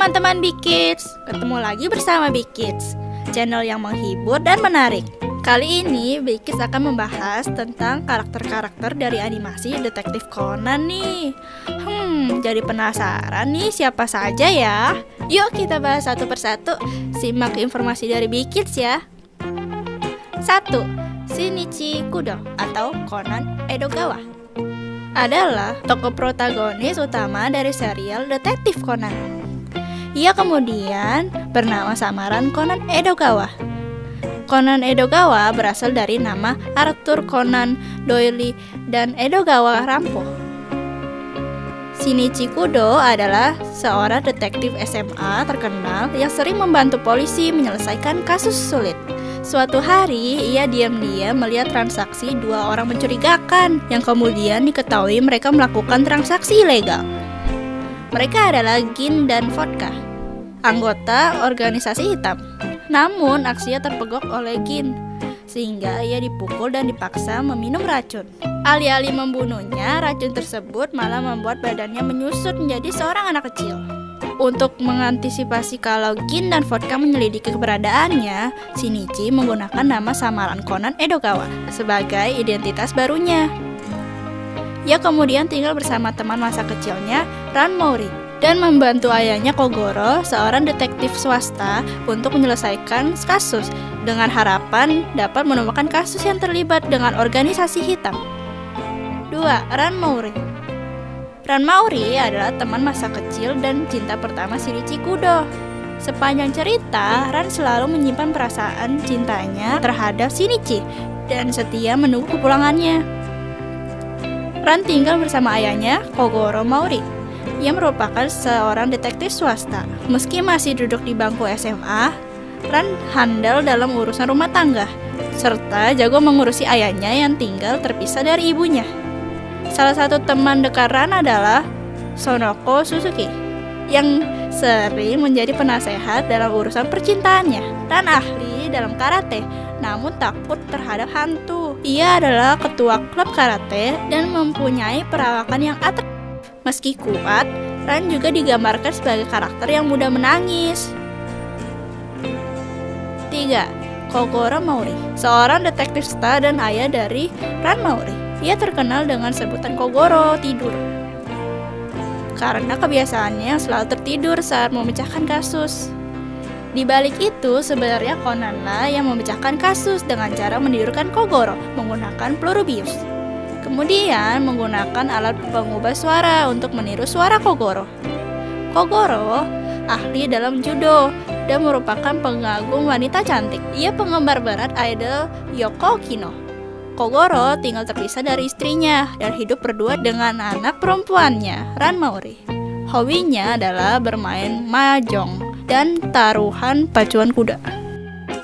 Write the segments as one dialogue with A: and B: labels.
A: teman-teman Big Kids, ketemu lagi bersama Big Kids, channel yang menghibur dan menarik. Kali ini Big Kids akan membahas tentang karakter-karakter dari animasi Detektif Conan nih. Hmm, jadi penasaran nih siapa saja ya? Yuk kita bahas satu persatu, simak informasi dari Big Kids ya. 1. Shinichi Kudo atau Conan Edogawa adalah tokoh protagonis utama dari serial Detektif Conan. Ia kemudian bernama samaran Conan Edogawa. Conan Edogawa berasal dari nama Arthur Conan Doyle dan Edogawa Rampo. Shinichi Kudo adalah seorang detektif SMA terkenal yang sering membantu polisi menyelesaikan kasus sulit. Suatu hari, ia diam-diam melihat transaksi dua orang mencurigakan yang kemudian diketahui mereka melakukan transaksi ilegal. Mereka adalah Gin dan Vodka, anggota organisasi hitam. Namun aksinya terpegok oleh Gin, sehingga ia dipukul dan dipaksa meminum racun. Alih-alih membunuhnya, racun tersebut malah membuat badannya menyusut menjadi seorang anak kecil. Untuk mengantisipasi kalau Gin dan Vodka menyelidiki keberadaannya, Shinichi menggunakan nama samaran Conan Edogawa sebagai identitas barunya. Ia kemudian tinggal bersama teman masa kecilnya, Ran Mori, dan membantu ayahnya Kogoro, seorang detektif swasta, untuk menyelesaikan kasus dengan harapan dapat menemukan kasus yang terlibat dengan organisasi hitam. 2. Ran Mori Ran Mauri adalah teman masa kecil dan cinta pertama Shinichi Kudo. Sepanjang cerita, Ran selalu menyimpan perasaan cintanya terhadap Shinichi dan setia menunggu kepulangannya. Ran tinggal bersama ayahnya, Kogoro Mauri. Ia merupakan seorang detektif swasta. Meski masih duduk di bangku SMA, Ran handal dalam urusan rumah tangga, serta jago mengurusi ayahnya yang tinggal terpisah dari ibunya. Salah satu teman dekat Ran adalah Sonoko Suzuki, yang sering menjadi penasehat dalam urusan percintaannya. Ran ahli dalam karate, namun takut terhadap hantu. Ia adalah ketua klub karate dan mempunyai perawakan yang atraktif. Meski kuat, Ran juga digambarkan sebagai karakter yang mudah menangis. 3. Kogoro Mauri Seorang detektif star dan ayah dari Ran Mauri Ia terkenal dengan sebutan Kogoro, tidur Karena kebiasaannya selalu tertidur saat memecahkan kasus di balik itu, sebenarnya Conanlah yang memecahkan kasus dengan cara menidurkan Kogoro menggunakan peluru bius. Kemudian menggunakan alat pengubah suara untuk meniru suara Kogoro. Kogoro ahli dalam judo dan merupakan pengagum wanita cantik. Ia penggemar berat idol Yoko Kino. Kogoro tinggal terpisah dari istrinya dan hidup berdua dengan anak perempuannya, Ran Mauri. Hobinya adalah bermain mahjong dan taruhan pacuan kuda.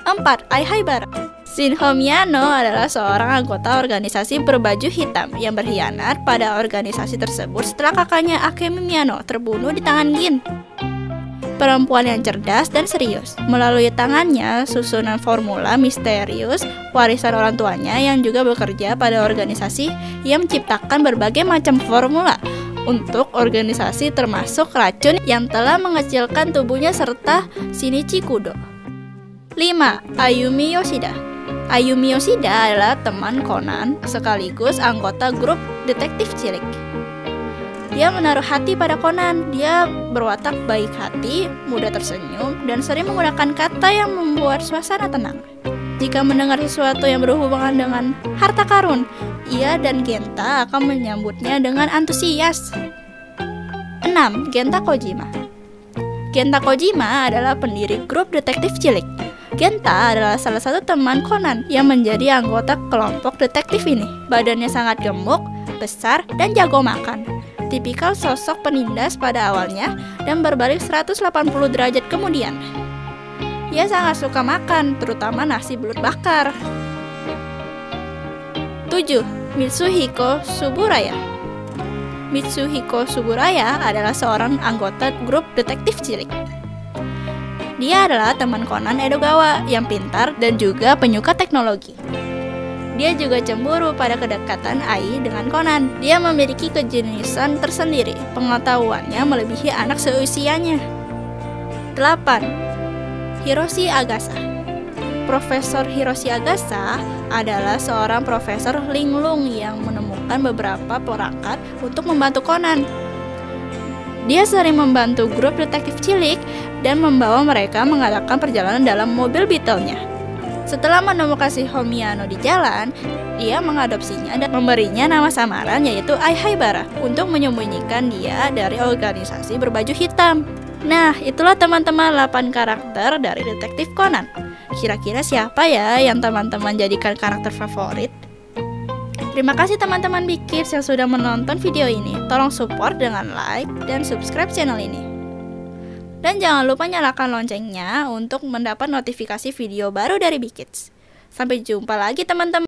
A: 4. Aihaibara Miyano adalah seorang anggota organisasi berbaju hitam yang berkhianat pada organisasi tersebut setelah kakaknya Akemi Miyano terbunuh di tangan Gin. Perempuan yang cerdas dan serius. Melalui tangannya, susunan formula misterius warisan orang tuanya yang juga bekerja pada organisasi yang menciptakan berbagai macam formula untuk organisasi termasuk racun yang telah mengecilkan tubuhnya serta Shinichi Kudo. 5. Ayumi Yoshida Ayumi Yoshida adalah teman Conan sekaligus anggota grup detektif cilik. Dia menaruh hati pada Conan. Dia berwatak baik hati, mudah tersenyum, dan sering menggunakan kata yang membuat suasana tenang. Jika mendengar sesuatu yang berhubungan dengan harta karun, ia dan Genta akan menyambutnya dengan antusias. 6. Genta Kojima Genta Kojima adalah pendiri grup detektif cilik. Genta adalah salah satu teman Conan yang menjadi anggota kelompok detektif ini. Badannya sangat gemuk, besar, dan jago makan. Tipikal sosok penindas pada awalnya dan berbalik 180 derajat kemudian. Ia sangat suka makan, terutama nasi belut bakar. 7. Mitsuhiko Suburaya Mitsuhiko Suburaya adalah seorang anggota grup detektif cilik. Dia adalah teman Conan Edogawa yang pintar dan juga penyuka teknologi. Dia juga cemburu pada kedekatan Ai dengan Conan. Dia memiliki kejeniusan tersendiri. Pengetahuannya melebihi anak seusianya. 8. Hiroshi Agasa Profesor Hiroshi Agasa adalah seorang profesor linglung yang menemukan beberapa perangkat untuk membantu Conan. Dia sering membantu grup detektif cilik dan membawa mereka mengadakan perjalanan dalam mobil Beetle-nya. Setelah menemukan si Homiano di jalan, dia mengadopsinya dan memberinya nama samaran yaitu Aihaibara untuk menyembunyikan dia dari organisasi berbaju hitam. Nah, itulah teman-teman 8 karakter dari Detektif Conan. Kira-kira siapa ya yang teman-teman jadikan karakter favorit? Terima kasih teman-teman Bikids yang sudah menonton video ini. Tolong support dengan like dan subscribe channel ini. Dan jangan lupa nyalakan loncengnya untuk mendapat notifikasi video baru dari Bikids. Sampai jumpa lagi teman-teman.